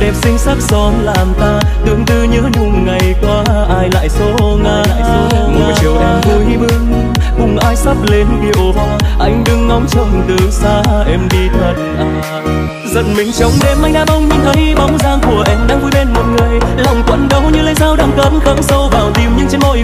đẹp xinh sắc son làm ta tương tư nhớ nhung ngày qua ai lại xô ngã một chiều em vui bừng cùng ai sắp lên điệu hoa? Anh đừng ngóng trông từ xa em đi thật à? Giận mình trong đêm anh đã bỗng nhìn thấy bóng dáng của em đang vui bên một người. Lòng quặn đau như lấy dao đang cất khắc sâu vào tim nhưng trên môi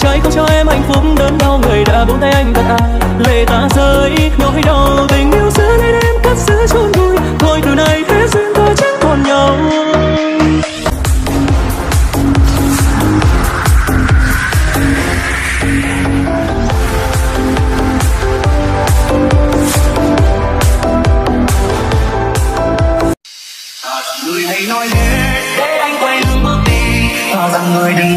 Trái trai không cho em hạnh phúc, đớn đau người đã buông tay anh thật à. Lệ ta rơi nỗi đau tình yêu giữa nên em cất giữ chôn vùi. Thôi từ nay thế duyên ta chẳng còn nhau. Người hãy nói để anh quay lưng bước đi. Thà rằng người đừng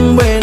sẽ không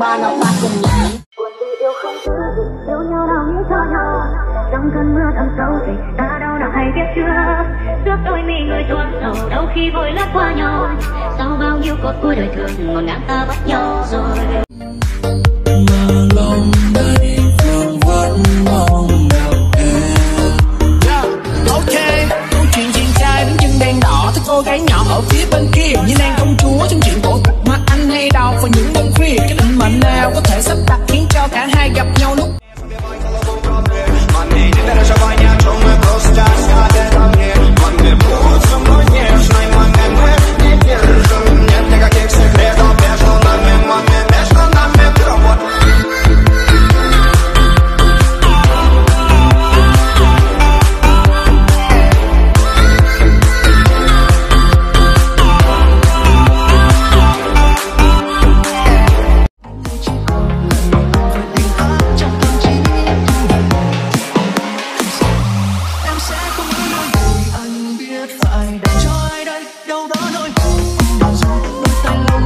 ba nào ta cùng nhảy buồn vì yêu không thứ gì yêu nhau nào nghĩ cho nhau trong cơn mưa thầm sâu thì ta đâu nào hay biết chưa? Trước đôi mi người tuôn sầu đau khi vội lướt qua nhau. Sau bao nhiêu cốt cuối đời thường ngọn ngang ta bắt nhau rồi. Mà lòng đây phương vẫn mong gặp em Ok, câu chuyện chàng trai đứng chân đèn đỏ Thấy cô gái nhỏ ở phía bên kia Như nàng vào khuya Cái định mệnh nào có thể sắp đặt Khiến cho cả hai gặp nhau lúc đây cho ai đây đâu đó nỗi buồn. Đau xót đôi tay lâu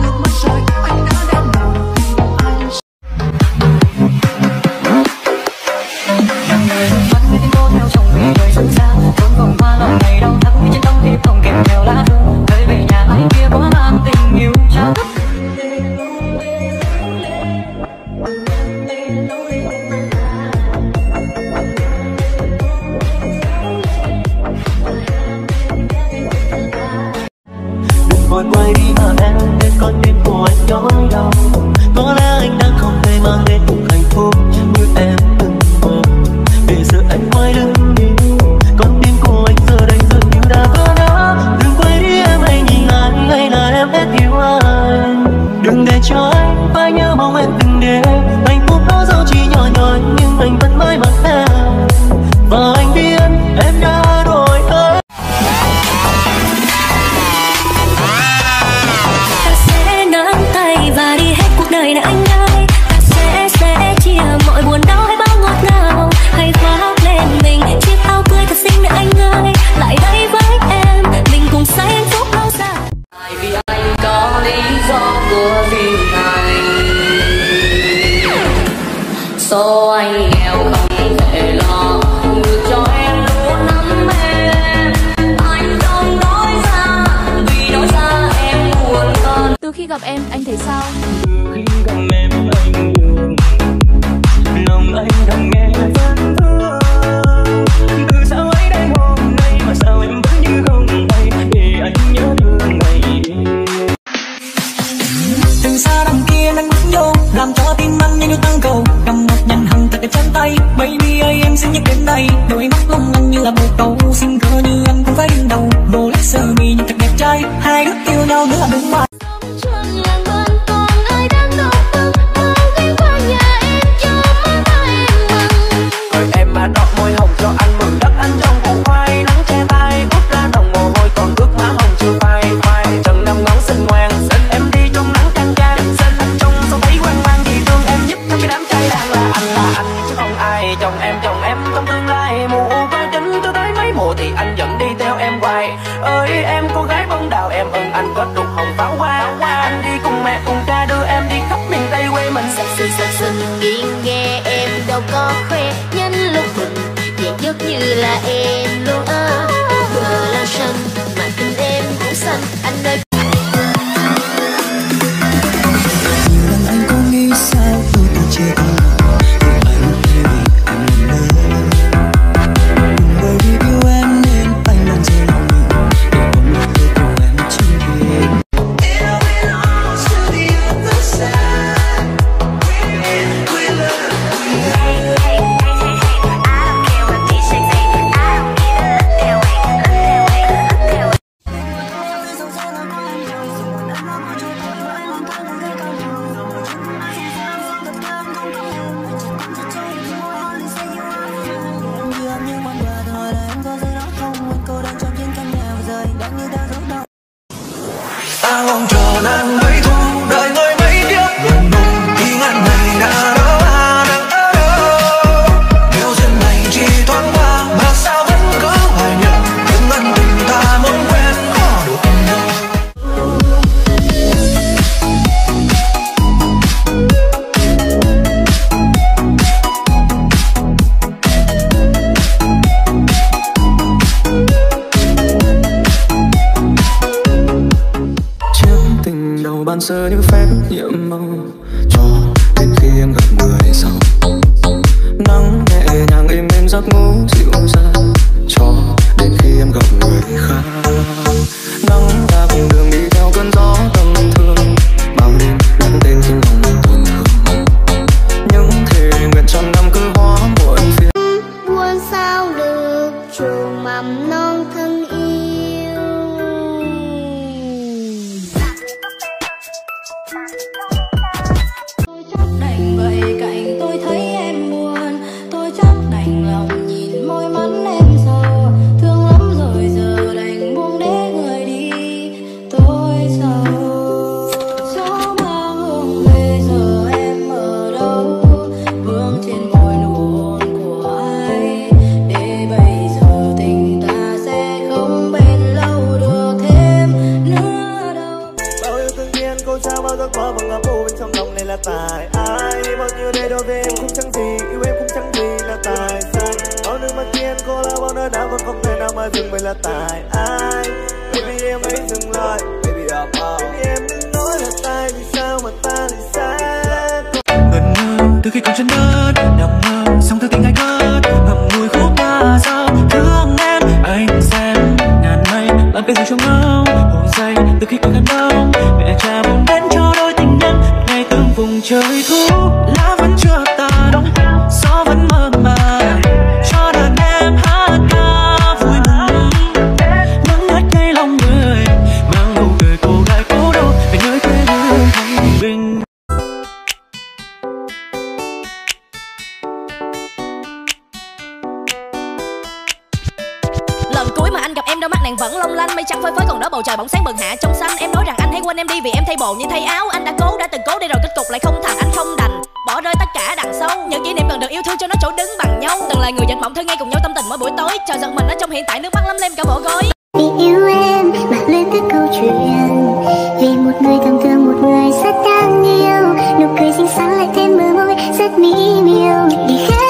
gặp em, anh thấy sao? Đâu có khoe Nhân lúc mừng dạng dứt như là em luôn. Ở Vừa là sân ban sơ như phép nhiệm màu cho đến khi em gặp người sau. Nắng nhẹ nhàng êm êm giấc ngủ dịu dàng cho đến khi em gặp người khác. Là tại ai? Baby, em hãy dừng lại. Baby up baby, em đừng nói là tại vì sao mà ta lại xa ngần ngơ, từ khi còn chân đất nằm mơ song theo tình ai ngất ngậm ngùi khúc ca sao? Thương em, anh xem, ngàn mây, làm cái gì cho mơ. Mà anh gặp em đôi mắt nàng vẫn long lanh, mây trắng phơi phới, còn đó bầu trời bỗng sáng bừng hạ trong xanh. Em nói rằng anh hãy quên em đi vì em thay bộ như thay áo. Anh đã cố, đã từng cố đi rồi kết cục lại không thành, anh không đành. Bỏ rơi tất cả đằng sau những kỷ niệm cần được yêu thương cho nó chỗ đứng bằng nhau. Từng là người dành mộng thơ ngay cùng nhau tâm tình mỗi buổi tối. Chờ giận mình ở trong hiện tại, nước mắt lấm lem cả bộ gối. Vì yêu em mà lên tất câu chuyện. Vì một người thầm thương một người rất đáng yêu. Nụ cười xinh xắn lại thêm bờ môi, rất mỹ miều. Đi khác